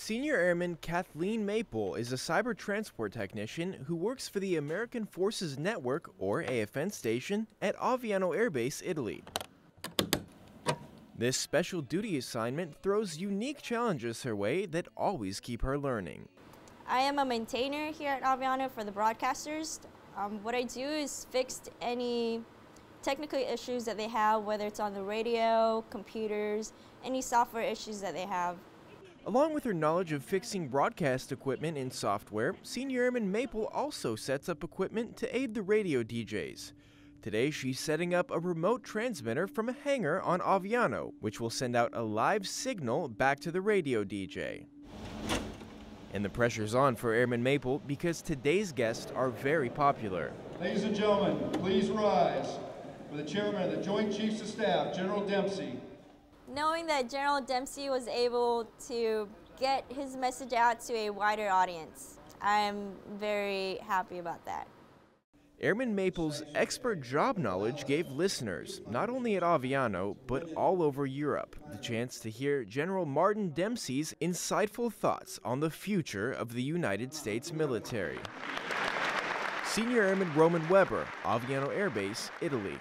Senior Airman Kathlyn Maple is a cyber transport technician who works for the American Forces Network, or AFN station, at Aviano Air Base, Italy. This special duty assignment throws unique challenges her way that always keep her learning. I am a maintainer here at Aviano for the broadcasters. Um, what I do is fix any technical issues that they have, whether it's on the radio, computers, any software issues that they have. Along with her knowledge of fixing broadcast equipment and software, Senior Airman Maple also sets up equipment to aid the radio DJs. Today, she's setting up a remote transmitter from a hangar on Aviano, which will send out a live signal back to the radio DJ. And the pressure's on for Airman Maple because today's guests are very popular. Ladies and gentlemen, please rise for the chairman of the Joint Chiefs of Staff, General Dempsey. Knowing that General Dempsey was able to get his message out to a wider audience, I'm very happy about that. Airman Maple's expert job knowledge gave listeners, not only at Aviano, but all over Europe, the chance to hear General Martin Dempsey's insightful thoughts on the future of the United States military. Senior Airman Roman Weber, Aviano Air Base, Italy.